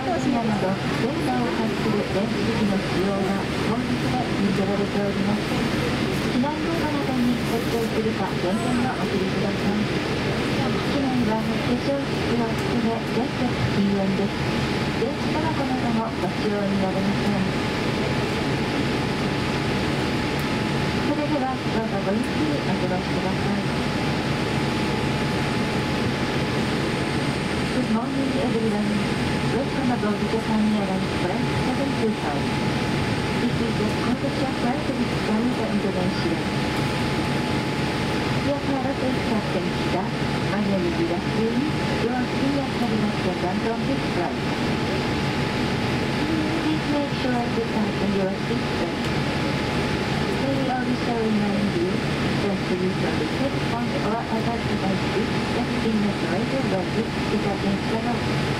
シートベルトを締めなど電波を発する電気機器の使用が本日で認められております避難動画などに設定するか点検をお知りください機内は化粧室を含め全席禁煙です電子タバコなどもご使用になれませんそれではどうぞごゆっくりお過ごしください Good morning everyone. の自家産にあらずバランス家電通販 Garuda Indonesia dan kita hanya dibilas diri Please make sure we also remind you. that the other is the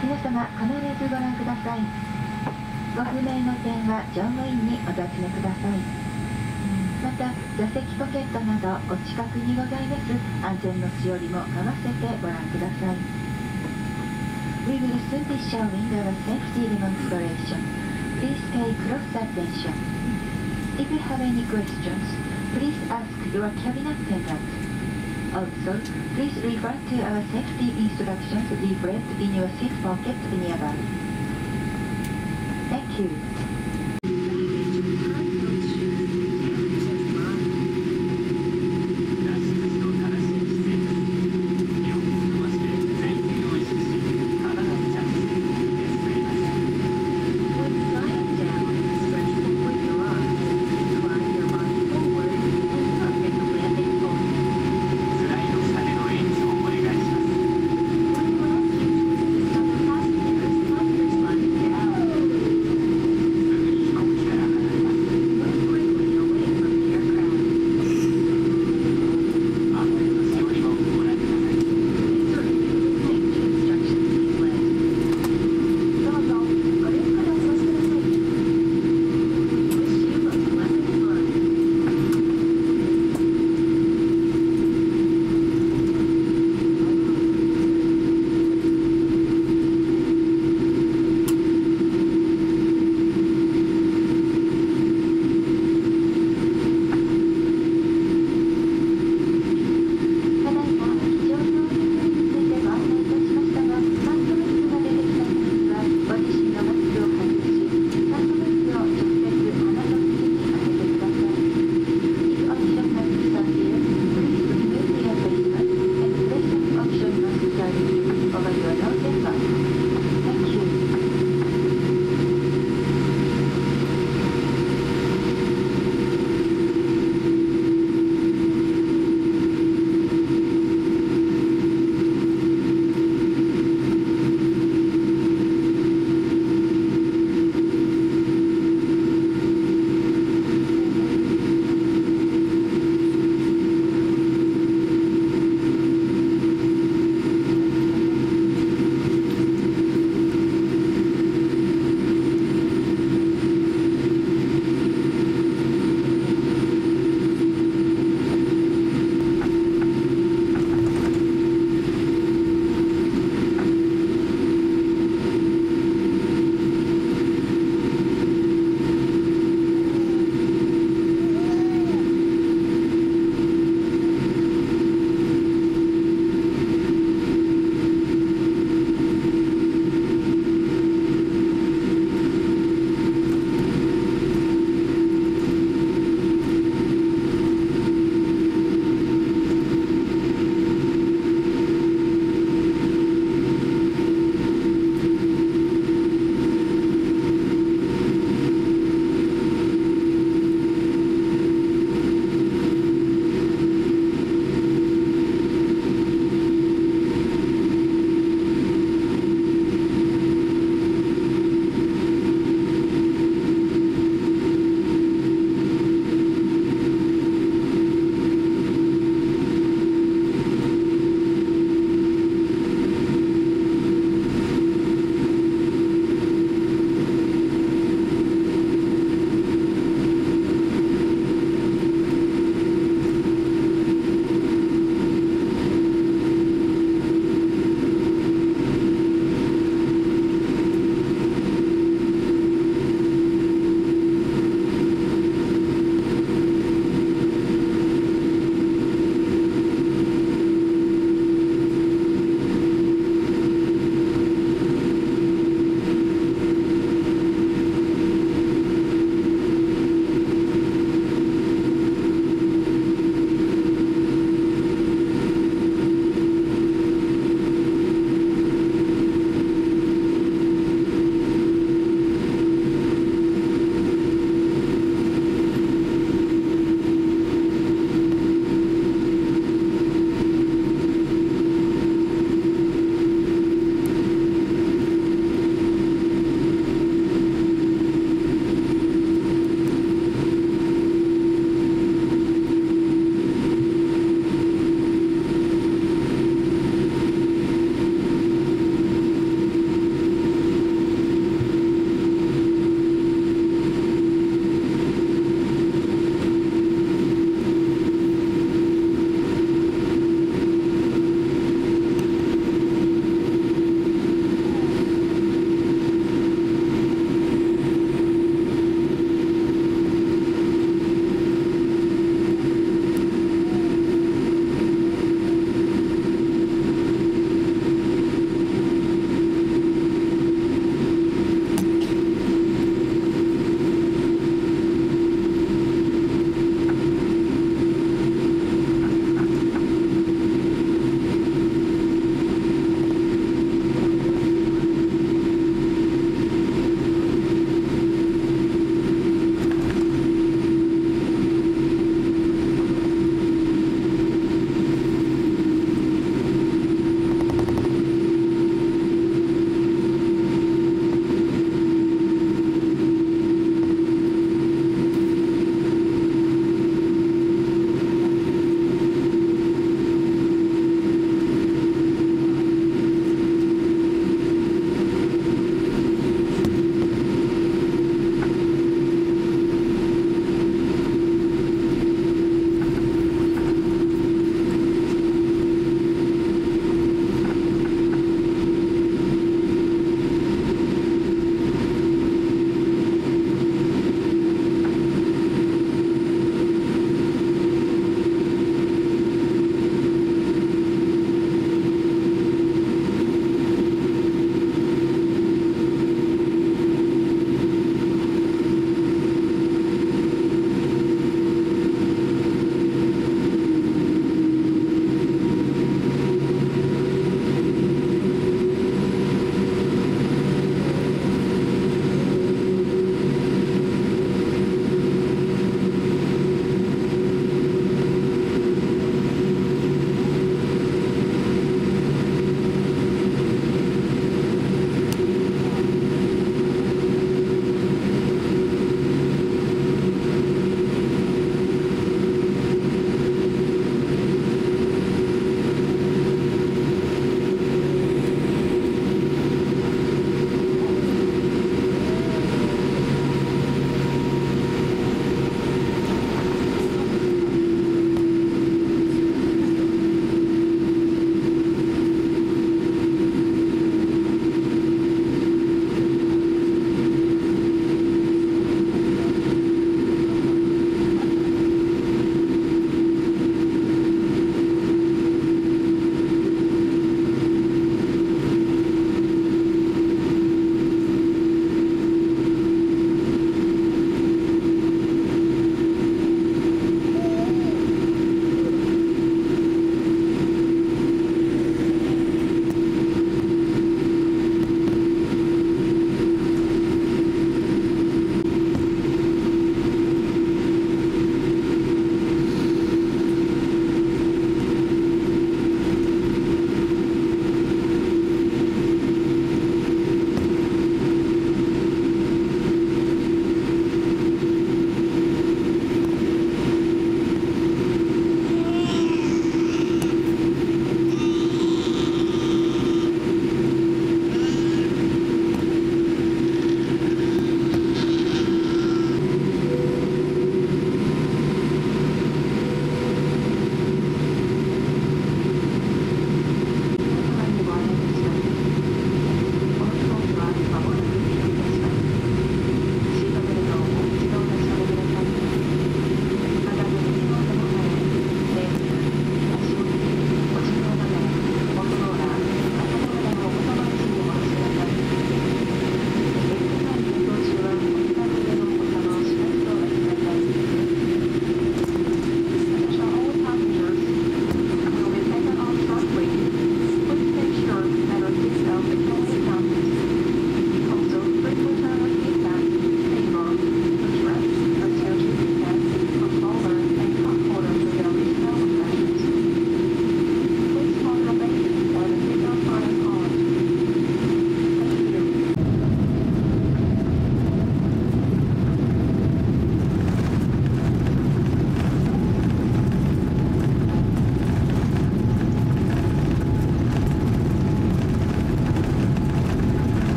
皆様必ずご覧ください。ご不明の点は乗務員にお尋ねください。また座席ポケットなどお近くにございます安全のしおりも合わせてご覧ください。We will soon be showing our safety demonstration. Please pay close attention. If you have any questions, please ask your cabin attendant. Also, please refer to our safety instructions leaflet in your seat pocket nearby. Thank you.